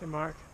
Hey, Mark.